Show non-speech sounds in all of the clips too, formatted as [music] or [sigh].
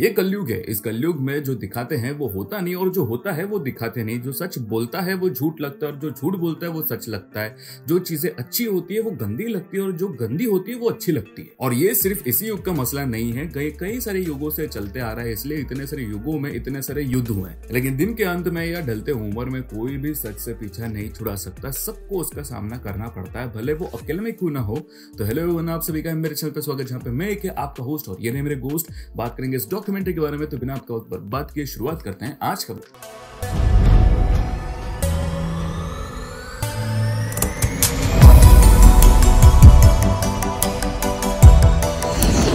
ये कलयुग है। इस कलयुग में जो दिखाते हैं, वो होता नहीं और जो होता है, वो दिखाते नहीं। जो सच बोलता है, वो झूठ लगता है और जो झूठ बोलता है, वो सच लगता है। जो चीज़ें अच्छी होती है, वो गंदी लगती है और जो गंदी होती है, वो अच्छी लगती है। और ये सिर्फ़ इसी युग का मसला नहीं है। कई कई सारे युगों से चलते आ रहा है, इसलिए इतने सारे युगों में इतने सारे युद्ध हुए लेकिन दिन के अंत में या ढलते उम्र में कोई भी सच से पीछा नहीं छुड़ा सकता। सबको उसका सामना करना पड़ता है। भले वो अकेले में क्यों ना हो। तो हेलो आप सभी का मेरे चैनल पर स्वागत जहाँ पे मैं एक, आपका होस्ट और ये नहीं मेरे गोस्ट बात करेंगे इस डॉक्यूमेंट्री के बारे में तो बिना आपका बात की शुरुआत करते हैं आज खबर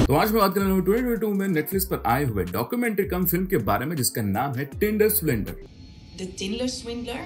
तो आज मैं बात कर रहा हूँ ट्वेंटी में नेटफ्लिक्स पर आए हुए डॉक्यूमेंट्री कम फ़िल्म के बारे में, जिसका नाम है Tinder splendour The Tindler Swindler?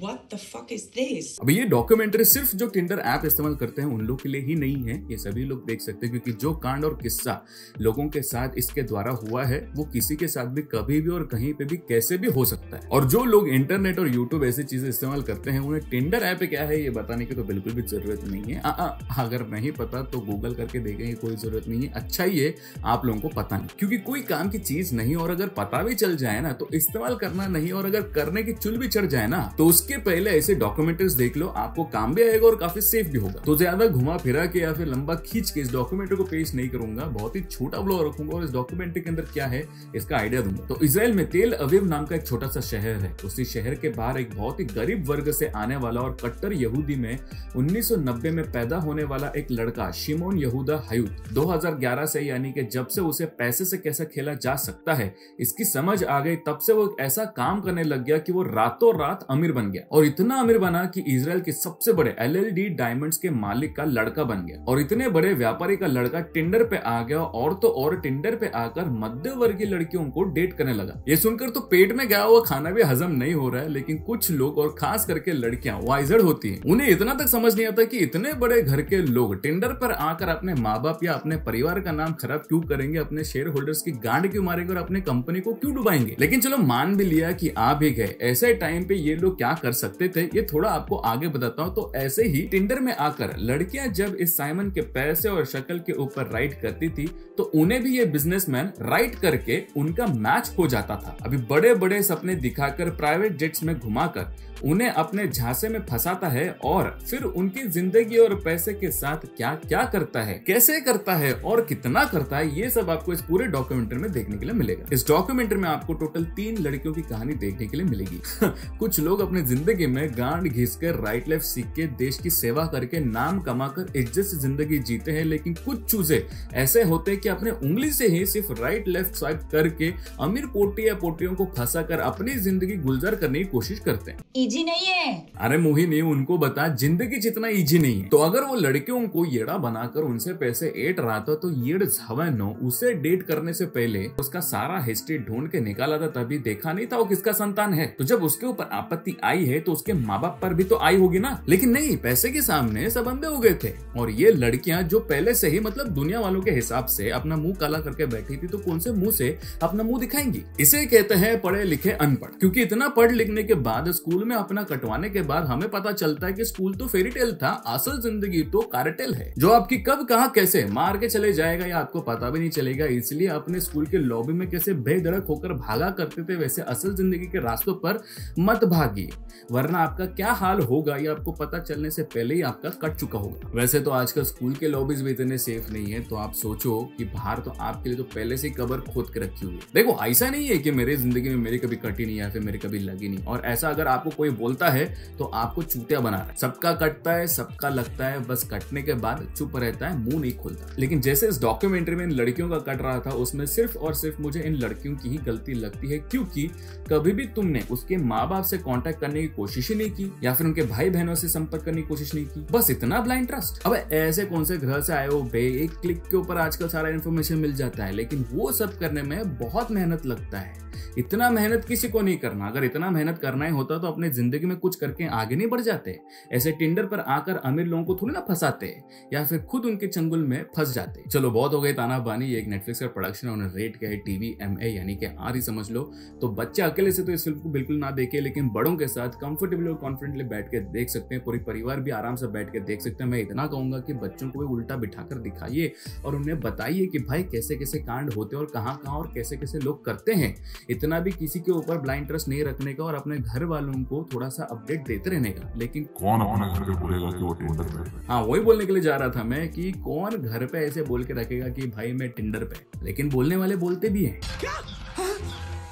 What the fuck is this? अब ये डॉक्यूमेंट्री सिर्फ़ जो टिंडर ऐप इस्तेमाल करते हैं उन लोग के लिए ही नहीं है। ये सभी लोग देख सकते हैं क्योंकि जो कांड और किस्सा लोगों के साथ इसके द्वारा हुआ है वो किसी के साथ भी कभी भी और कहीं पे भी कैसे भी हो सकता है। और जो लोग इंटरनेट और यूट्यूब ऐसी चीज़ें इस्तेमाल करते हैं उन्हें टिंडर ऐप क्या है ये बताने की तो बिल्कुल भी ज़रूरत नहीं है। आ, आ, अगर नहीं पता तो गूगल करके देखेंगे कोई ज़रूरत नहीं है। अच्छा ही है आप लोगों को पता नहीं। क्योंकि कोई काम की चीज़ नहीं और अगर पता भी चल जाए ना तो इस्तेमाल करना नहीं और अगर करने की चुल भी चढ़ जाए ना तो उसके पहले ऐसे डॉक्यूमेंट्रीज देख लो, आपको काम भी आएगा और काफ़ी सेफ़ भी होगा। तो ज़्यादा घुमा फिरा के या फिर लंबा खींच के इस डॉक्यूमेंट्री को पेश नहीं करूँगा, बहुत ही छोटा ब्लॉग रखूँगा और इस डॉक्यूमेंट्री के अंदर क्या है, इसका आइडिया दूँगा। तो इसराइल में तेल अवीव नाम का एक छोटा सा शहर है। उसी शहर के बाहर एक बहुत ही गरीब वर्ग से आने वाला और कट्टर यहूदी में 1990 में पैदा होने वाला एक लड़का, शिमोन यहूदा हयूत 2011 से यानी कि जब से उसे पैसे से कैसा खेला जा सकता है, इसकी समझ आ गई, तब से वो ऐसा काम करने लग गया कि वो रातों रात अमीर बन गया। और इतना अमीर बना कि इसराइल के सबसे बड़े एलएलडी डायमंड्स के मालिक का लड़का बन गया। और इतने बड़े व्यापारी का लड़का टेंडर पे आ गया और तो और टेंडर पे आकर मध्य वर्गीय लड़कियों को डेट करने लगा। ये सुनकर तो पेट में गया हुआ खाना भी हजम नहीं हो रहा है, लेकिन कुछ लोग और खास करके लड़कियाँ वाइजर होती है। उन्हें इतना तक समझ नहीं आता की इतने बड़े घर के लोग टेंडर पर आकर अपने माँ बाप या अपने परिवार का नाम खराब क्यों करेंगे, अपने शेयर होल्डर्स की गांड क्यों मारेंगे और अपने कंपनी को क्यों डुबाएँगे? लेकिन चलो मान भी लिया की आ भी गए। ऐसे टाइम पे ये लोग क्या कर सकते थे, ये थोड़ा आपको आगे बताता हूँ। तो ऐसे ही टिंडर में आकर लड़कियाँ जब इस साइमन के पैसे और शक्ल के ऊपर राइट करती थी तो उन्हें भी ये बिजनेसमैन राइट करके उनका मैच हो जाता था। अभी बड़े बड़े सपने दिखाकर प्राइवेट जेट्स में घुमाकर उन्हें अपने झांसे में फंसाता है और फिर उनकी ज़िंदगी और पैसे के साथ क्या क्या करता है, कैसे करता है और कितना करता है, ये सब आपको इस पूरे डॉक्यूमेंट्री में देखने के लिए मिलेगा। इस डॉक्यूमेंट्री में आपको टोटल तीन लड़कियों की कहानी देखने के लिए मिलेगी। [laughs] कुछ लोग अपने ज़िंदगी में गांड घिस कर राइट लेफ़्ट सीख के देश की सेवा करके नाम कमाकर इज़्ज़त से ज़िंदगी जीते हैं लेकिन कुछ चूजे ऐसे होते हैं कि अपने उंगली से ही सिर्फ़ राइट लेफ़्ट स्वाइप करके अमीर पोटी या पोटियों को फंसा कर अपनी ज़िंदगी गुलजार करने की कोशिश करते हैं। इजी नहीं है। अरे मोहिनी उनको बता ज़िंदगी जितना इजी नहीं है। तो अगर वो लड़कियों को येड़ा बनाकर उनसे पैसे एट रहा था तो येड़ झवनो उसे डेट करने से पहले उसका सारा हिस्ट्री ढूंढ के निकाला था तभी देखा नहीं था वो किसका संतान है। तो जब उसके ऊपर आपत्ति आई है तो उसके माँ बाप पर भी तो आई होगी ना। लेकिन नहीं, पैसे के सामने सब अंधे हो गए थे। और ये लड़कियाँ जो पहले से ही मतलब दुनिया वालों के हिसाब से अपना मुँह काला करके बैठी थी तो कौन से मुँह से अपना मुँह दिखाएँगी? इसे कहते हैं पढ़े लिखे अनपढ़। क्योंकि इतना पढ़ लिखने के बाद, स्कूल में अपना कटवाने के बाद हमें पता चलता है कि स्कूल तो फेरी टेल था, असल ज़िंदगी तो कारटेल है। जो आपकी कब, कहा, कैसे, मार के चले जाएगा या आपको पता भी नहीं चलेगा, इसलिए अपने स्कूल के लॉबी में कैसे बेधड़क होकर भागा करते थे, वैसे असल ज़िंदगी के रास्तों पर मत भागिए। वरना आपका क्या हाल होगा ये आपको पता चलने से पहले ही आपका कट चुका होगा। वैसे तो आजकल स्कूल के लॉबीज भी इतने सेफ़ नहीं है तो आप सोचो कि बाहर तो आपके लिए तो पहले से ही कबर खोद के रखी हुई है। देखो, ऐसा नहीं है कि मेरे ज़िंदगी में मेरी कभी कटी नहीं या फिर मेरी कभी लगी नहीं। और ऐसा अगर आपको कोई बोलता है तो आपको चूतिया बना रहा है। सबका कटता है, सबका लगता है, बस कटने के बाद चुप रहता है, मुँह नहीं खोलता। लेकिन जैसे इस डॉक्यूमेंट्री में इन लड़कियों का कट रहा था, उसमें सिर्फ़ और सिर्फ़ मुझे इन लड़कियों की ही गलती लगती है, क्योंकि कभी भी तुमने उसके माँ बाप से कॉन्टेक्ट करने की कोशिश ही नहीं की, या फिर उनके भाई बहनों से संपर्क करने की कोशिश नहीं की। बस इतना ब्लाइंड ट्रस्ट अब ऐसे कौन से ग्रह से आए हो बे? एक क्लिक के ऊपर आजकल सारा इन्फॉर्मेशन मिल जाता है, लेकिन वो सब करने में बहुत मेहनत लगता है। इतना मेहनत किसी को नहीं करना। अगर इतना मेहनत करना ही होता तो अपने ज़िंदगी में कुछ करके आगे नहीं बढ़ जाते। ऐसे टिंडर पर आकर अमीर लोगों को थोड़ी ना फंसाते, या फिर खुद उनके चंगुल में फंस जाते। चलो, बहुत हो गए ताना बानी एक नेटफ्लिक्स का प्रोडक्शन उन्हें रेट किया है टीवी एम ए यानी कि आर ही समझ लो। तो बच्चे अकेले से तो इस फ़िल्म को बिल्कुल ना देखे, लेकिन बड़ों के साथ कंफर्टेबल और कॉन्फिडेंटली बैठ के देख सकते हैं। पूरी परिवार भी आराम से बैठ के देख सकते हैं। मैं इतना कहूँगा कि बच्चों को भी उल्टा बिठाकर दिखाइए और उन्हें बताइए कि भाई कैसे कैसे कांड होते हैं और कहाँ कहाँ और कैसे कैसे लोग करते हैं। इतना भी किसी के ऊपर ब्लाइंड ट्रस्ट नहीं रखने का और अपने घर वालों को थोड़ा सा अपडेट देते रहने का लेकिन कौन अपने घर पे बोलेगा कि वो टिंडर पे हाँ? वही बोलने के लिए जा रहा था मैं कि कौन घर पे ऐसे बोल के रखेगा कि भाई मैं टिंडर पे लेकिन बोलने वाले बोलते भी हैं।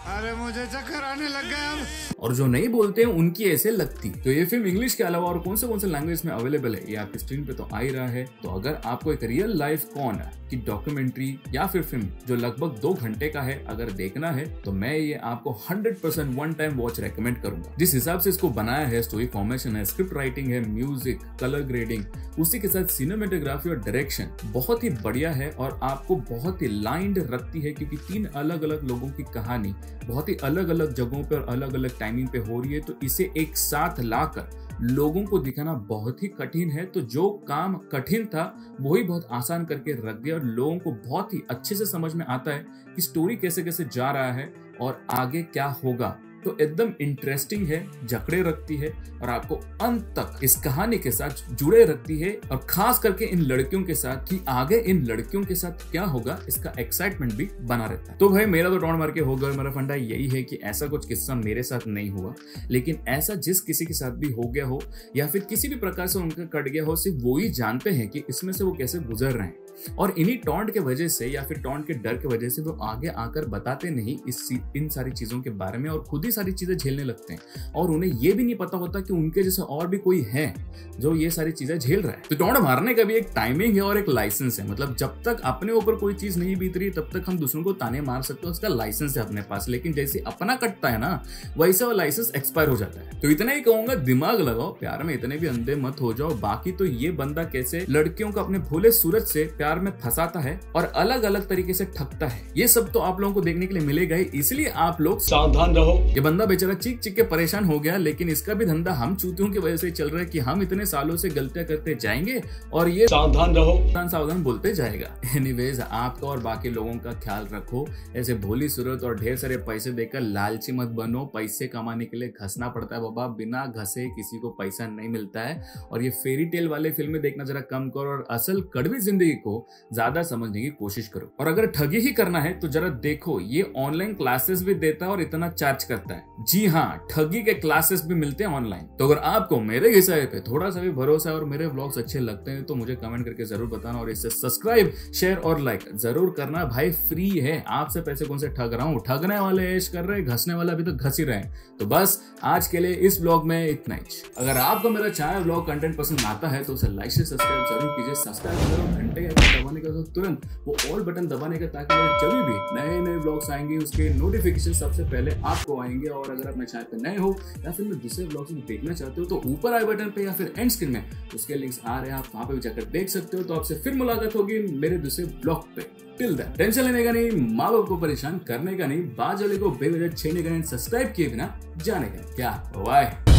अरे मुझे चक्कर आने लग अब। और जो नहीं बोलते हैं, उनकी ऐसे लगती। तो ये फ़िल्म इंग्लिश के अलावा और कौन से कौन से लैंग्वेज में अवेलेबल है? ये आपकी स्क्रीन पे तो आ ही रहा है। तो अगर आपको एक रियल लाइफ कौन है की डॉक्यूमेंट्री या फिर फ़िल्म जो लगभग दो घंटे का है, अगर देखना है तो मैं ये आपको 100% वन टाइम वॉच रेकमेंड करूँगा। जिस हिसाब से इसको बनाया है स्टोरी फॉर्मेशन है स्क्रिप्ट राइटिंग है म्यूज़िक कलर ग्रेडिंग उसी के साथ सिनेमेटोग्राफी और डायरेक्शन बहुत ही बढ़िया है और आपको बहुत ही लाइंड रखती है, क्योंकि तीन अलग अलग लोगों की कहानी बहुत ही अलग अलग जगहों पर अलग अलग टाइमिंग पे हो रही है तो इसे एक साथ लाकर लोगों को दिखाना बहुत ही कठिन है। तो जो काम कठिन था, वही बहुत आसान करके रख दिया और लोगों को बहुत ही अच्छे से समझ में आता है कि स्टोरी कैसे कैसे जा रहा है और आगे क्या होगा। तो एकदम इंटरेस्टिंग है, जकड़े रखती है और आपको अंत तक इस कहानी के साथ जुड़े रखती है और खास करके इन लड़कियों के साथ कि आगे इन लड़कियों के साथ क्या होगा, इसका एक्साइटमेंट भी बना रहता है। तो भाई, मेरा तो टॉन मार के होगा मेरा फंडा यही है कि ऐसा कुछ किस्सा मेरे साथ नहीं हुआ। लेकिन ऐसा जिस किसी के साथ भी हो गया हो या फिर किसी भी प्रकार से उनका कट गया हो, सिर्फ़ वो ही जानते हैं कि इसमें से वो कैसे गुजर रहे हैं। और इन्हीं टॉन्ट के वजह से या फिर टॉन्ट के डर के वजह से वो आगे आकर बताते नहीं इस इन सारी चीज़ों के बारे में और खुद ही सारी चीज़ें झेलने लगते हैं। और उन्हें ये भी नहीं पता होता कि उनके जैसे और भी कोई है जो ये सारी चीज़ें झेल रहा है। तो टॉन्ट मारने का भी एक टाइमिंग है और एक लाइसेंस है। मतलब जब तक अपने ऊपर कोई चीज़ नहीं बीत रही, तब तक हम दूसरों को ताने मार सकते हैं, उसका लाइसेंस है अपने पास। लेकिन जैसे अपना कटता है ना, वैसे वो लाइसेंस एक्सपायर हो जाता है। तो इतना ही कहूँगा, दिमाग लगाओ, प्यार में इतने भी अंधे मत हो जाओ। बाकी तो ये बंदा कैसे लड़कियों को अपने भोले सूरज से प्यार में फंसाता है और अलग अलग तरीके से ठगता है। ये सब तो आप लोगों को देखने के लिए मिलेगा ही इसलिए आप लोग सावधान रहो। ये बंदा बेचारा चीख चीख के परेशान हो गया लेकिन इसका भी धंधा हम चूतियों की वजह से चल रहा है कि हम इतने सालों से गलतियाँ करते जाएँगे और ये सावधान रहो। सावधान सावधान बोलते जाएगा। एनीवेज आपका और बाकी लोगों का ख्याल रखो। ऐसे भोली सूरत और ढेर सारे पैसे देकर लालची मत बनो। पैसे कमाने के लिए घसना पड़ता है बाबा। बिना घसे किसी को पैसा नहीं मिलता है। और ये फेरी टेल वाले फ़िल्में देखना जरा कम करो और असल कड़वी ज़िंदगी को ज़्यादा समझने की कोशिश करो। और अगर ठगी ही करना है तो जरा देखो, ये ऑनलाइन क्लासेस भी देता है और इतना चार्ज करता है। जी हाँ ठगी के क्लासेस भी मिलते हैं ऑनलाइन तो अगर आपको मेरे हिसाब पे थोड़ा सा भी भरोसा और मेरे ब्लॉग्स अच्छे लगते हैं तो मुझे कमेंट करके ज़रूर बताना और इससे सब्सक्राइब शेयर और लाइक ज़रूर करना। भाई फ्री है। आपसे पैसे कौन से ठग रहा हूँ? ठगने वाले ऐश कर रहे घसने वाला अभी तक घस ही रहे हैं। तो बस, आज के लिए इस ब्लॉग में इतना ही। अगर आपको मेरा चाहे ब्लॉग कंटेंट पसंद आता है तो उसे लाइक से सब्सक्राइब ज़रूर कीजिए। सब्सक्राइब करो, घंटे आइकन दबाने का तो तुरंत वो ऑल बटन दबाने का ताकि जब भी नए नए ब्लॉग्स आएँगे, उसके नोटिफिकेशन सबसे पहले आपको आएँगे और अगर आप मेरे चैनल पे नए हो या फिर मैं दूसरे ब्लॉग्स में देखना चाहते हो तो ऊपर आई बटन पे या फिर एंड स्क्रीन में, उसके लिंक्स आ रहे हैं, आप वहाँ पे भी जाकर देख सकते हो तो आपसे फिर मुलाकात होगी मेरे दूसरे ब्लॉग पे। टिल दैन टेंशन लेने का नहीं माँ बाप को परेशान करने का नहीं बाजले को बेवजह छेड़ने का नहीं सब्सक्राइब किए बिना जाने का क्या? बाय